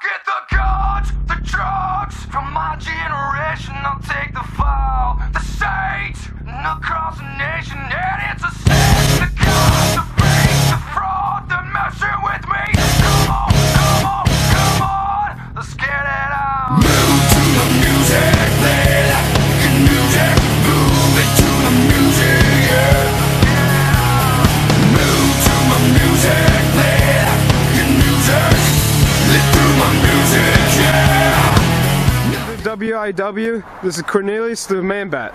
Get the guns, the drugs from my generation. I'll take the WIW. This is Cornelius the Manbat.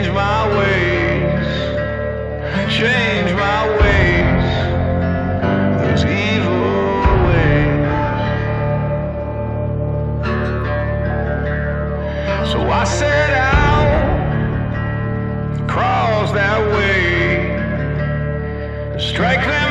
So I set out, across that way, strike them.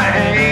I ain't